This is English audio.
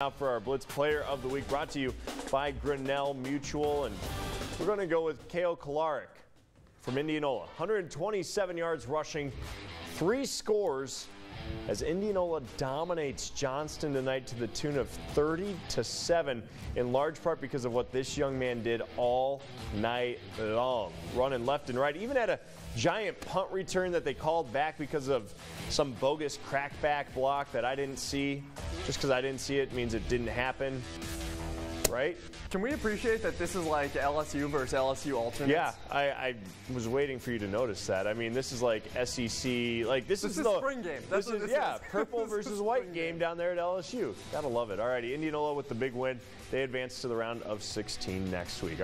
Now for our Blitz Player of the Week, brought to you by Grinnell Mutual, and we're going to go with Kael Kolarik from Indianola. 127 yards rushing, three scores as Indianola dominates Johnston tonight to the tune of 30 to 7, in large part because of what this young man did all night long, running left and right. Even had a giant punt return that they called back because of some bogus crackback block that I didn't see. Just because I didn't see it means it didn't happen right? Can we appreciate that this is like LSU versus LSU alternates? Yeah, I, I was waiting for you to notice that. I mean, this is like SEC, like this, This is is the spring game. That's this what is this yeah, is. purple versus white game game. down there at LSU. Gotta love it. All righty, Indianola with the big win. They advance to the round of 16 next week.